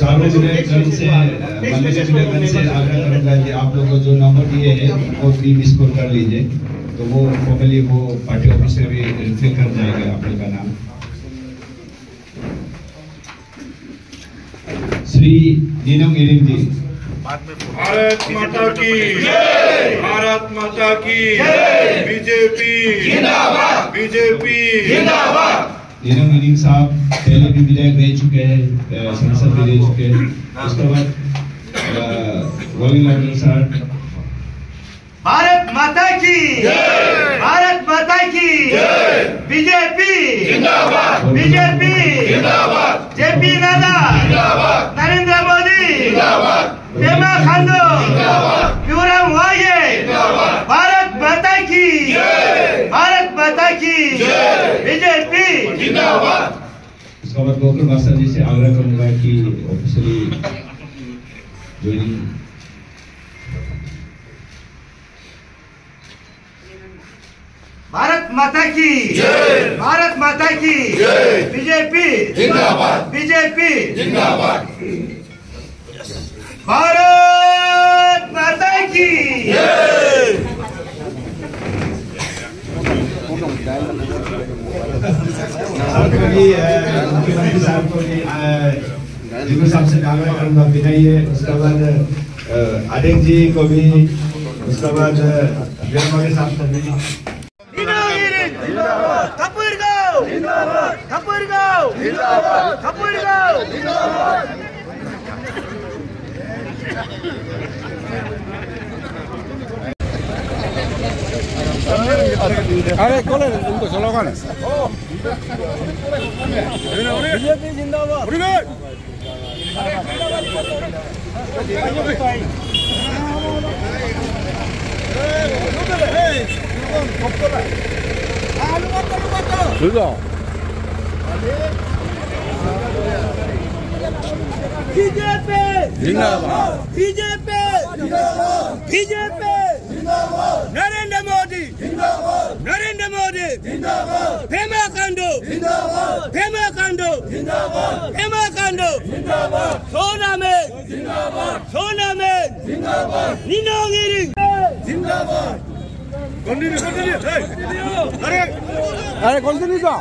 सामने जुड़ेगंज से मल्लिका जुड़ेगंज से आग्रह करूँगा कि आप लोग को जो नंबर दिए हैं, वो प्री मिस कॉल कर लीजिए। तो वो फॉर्मली वो पार्टी ऑफ़िस से भी फिल कर जाएगा आप लोग का नाम। श्री नीनम गिरिम जी। भारत माता की भारत माता की बीजेपी बीजेपी नीनम गिरिम साहब पहले भी विधायक रह चुके हैं संसद में रह चुके हैं। उसके बाद गोविंद लाल साहब। भारत माता की भारत माता की BJP. BJP. JP Nadda Narendra Modi. Pema Khandu प्यूरम वागे भारत माता की भारत माता की बीजेपी उसके बाद गोकुल मास्टर जी से आग्रह करूँगा कि ऑफिशियली ज्वाइनिंग भारत माता की भारत माता की बीजेपी जिंदाबाद बीजेपी जिंदाबाद भारत माता की आपको भी अ, मुख्यमंत्री साहब को अ, करूँगा बिठाइए उसके बाद अ, जी को भी उसके बाद वीरमणि साहब को भी कपूरगांव कपूरगांव कपूरगांव अरे कॉलेज उनको चलो कौन बीजेपी जिंदाबाद 그거 बीजेपी जिंदाबाद बीजेपी बीजेपी नरेंद्र मोदी नरेंद्र मोदी पेमा खांडू पेमा खांडू पेमा खांडू सोना में सोना में निनोगिरी अरे कौन सी नीचा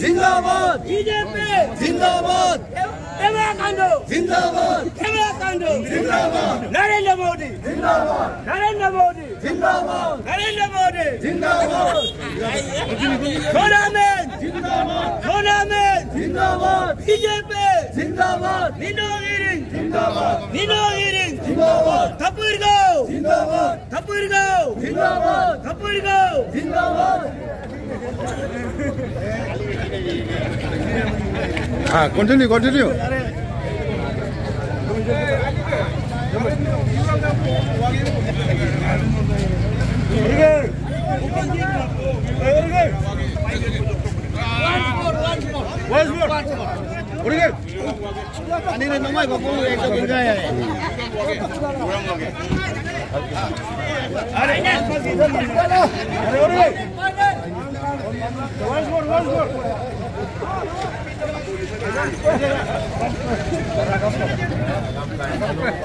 जिंदाबाद बीजेपी जिंदाबाद पेमा खांडू जिंदाबाद पेमा खांडू जिंदाबाद नरेंद्र मोदी जिंदाबाद नरेंद्र मोदी जिंदाबाद नरेंद्र मोदी जिंदाबाद सोना में जिंदाबाद सोना में जिंदाबाद बीजेपी जिंदाबाद निनोगिरी जिंदाबाद निनोगिरी जिंदाबाद थपुरगांव जिंदाबाद थपुरगांव जिंदाबाद थपुरगांव जिंदाबाद हाँ कंटिन्यू कंटिन्यू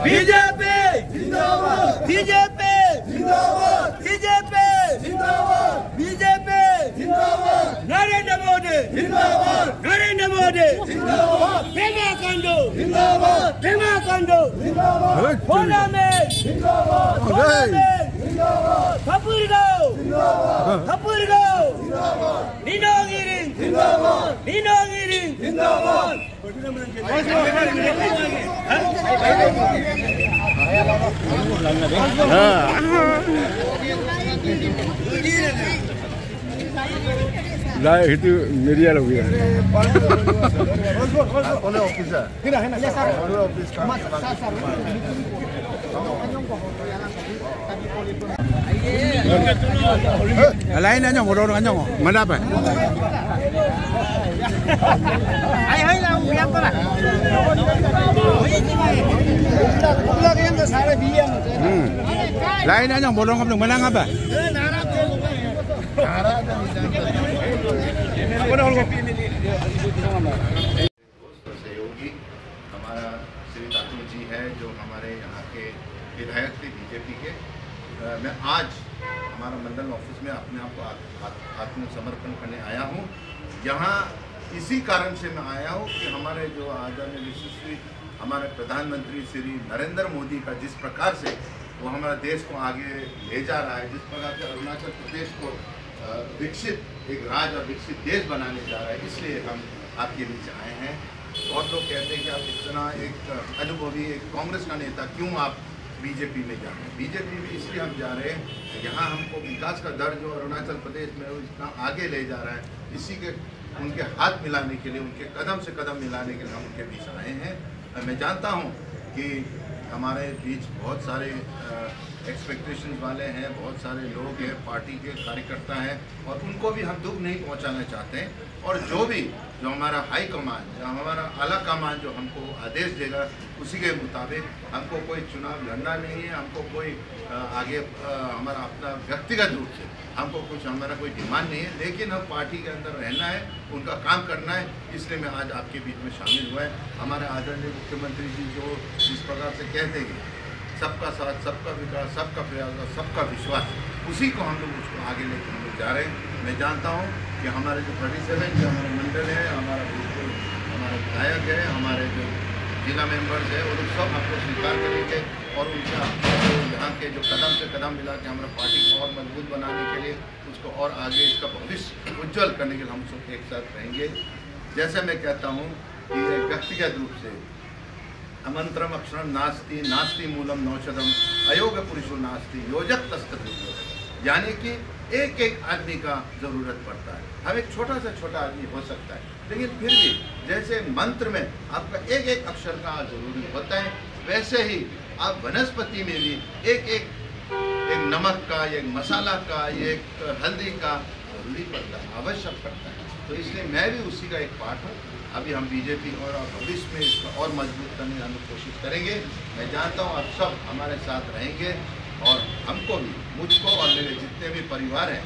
बीजेपी, जिंदाबाद। बीजेपी जिंदाबाद। बीजेपी जिंदाबाद। बीजेपी, जिंदाबाद। नरेंद्र मोदी, जिंदाबाद। नरेंद्र मोदी, जिंदाबाद। पेमा खांडू, जिंदाबाद। पेमा खांडू, जिंदाबाद। सोना में, जिंदाबाद। सोना में, जिंदाबाद। कपूरगांव जिंदाबाद। कपूरगांव जिंदाबाद। जिंदाबाद नीनोगिरी जिंदाबाद ला itu media loh ya lain aja mau dorong aja mau mana apa hmm. lain aja mau dorong kamu menang apa सहयोगी हमारा श्री ठाकुर जी है जो हमारे यहाँ के विधायक थे बीजेपी के अ, मैं आज हमारा मंडल ऑफ़िस में अपने आप को आत- आत- आत्मसमर्पण करने आया हूँ। यहाँ इसी कारण से मैं आया हूँ कि हमारे जो आदरणीय यशस्वी, हमारे प्रधानमंत्री श्री नरेंद्र मोदी का जिस प्रकार से वो हमारे देश को आगे ले जा रहा है, जिस प्रकार से अरुणाचल प्रदेश को विकसित, एक राज्य और विकसित देश बनाने जा रहा है, इसलिए हम आपके बीच आए हैं। बहुत लोग कहते हैं कि आप इतना एक अनुभवी एक कांग्रेस का नेता क्यों आप बीजेपी में जा रहे हैं। बीजेपी में इसलिए हम जा रहे हैं, यहाँ हमको विकास का दर जो अरुणाचल प्रदेश में इतना आगे ले जा रहा है। इसी के, उनके हाथ मिलाने के लिए, उनके कदम से कदम मिलाने के लिए हम उनके बीच आए हैं। मैं जानता हूँ कि हमारे बीच बहुत सारे एक्सपेक्टेशन वाले हैं, बहुत सारे लोग हैं, पार्टी के कार्यकर्ता हैं, और उनको भी हम दुख नहीं पहुंचाना चाहते हैं। और जो भी जो हमारा हाई कमान जो हमारा आला कमान जो हमको आदेश देगा उसी के मुताबिक हमको कोई चुनाव लड़ना नहीं है, हमको कोई आगे हमारा अपना व्यक्तिगत रूप से हमको कुछ, हमारा कोई डिमांड नहीं है। लेकिन हम पार्टी के अंदर रहना है, उनका काम करना है, इसलिए मैं आज आपके बीच में शामिल हुआ है। हमारे आदरणीय मुख्यमंत्री जी जो जिस प्रकार से कहते हैं सबका साथ, सबका विकास, सबका प्रयास और सबका विश्वास, उसी को हम लोग उसको आगे लेकर हम लोग जा रहे हैं। मैं जानता हूँ कि हमारे जो थर्टी सेवन जो हमारा मंडल है, हमारा हमारा विधायक है, हमारे जो जिला मेंबर्स है, वो लोग सब हमको स्वीकार करेंगे और उनका, यहाँ के जो कदम से कदम मिला के हमारा पार्टी को और मज़बूत बनाने के लिए उसको और आगे इसका भविष्य उज्जवल करने के लिए हम सब एक साथ रहेंगे। जैसे मैं कहता हूँ कि व्यक्तिगत रूप से अमंत्रम अक्षरम नास्ति नास्ति मूलम नौषधम अयोग पुरुषो नास्ति, योजक तस्तक यानी कि एक एक आदमी का ज़रूरत पड़ता है। हम एक छोटा से छोटा आदमी हो सकता है, लेकिन फिर भी जैसे मंत्र में आपका एक एक अक्षर का ज़रूरी होता है, वैसे ही आप वनस्पति में भी एक एक एक नमक का, एक मसाला का, एक हल्दी का ज़रूरी पड़ता है, आवश्यक पड़ता है। तो इसलिए मैं भी उसी का एक पार्ट हूँ। अभी हम बीजेपी और भविष्य में इसको और मज़बूत करने की हम कोशिश करेंगे। मैं जानता हूँ आप सब हमारे साथ रहेंगे। और हमको भी, मुझको और मेरे जितने भी परिवार हैं,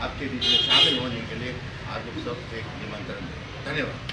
आपके बीच में शामिल होने के लिए आप लोग सब एक निमंत्रण दें। धन्यवाद।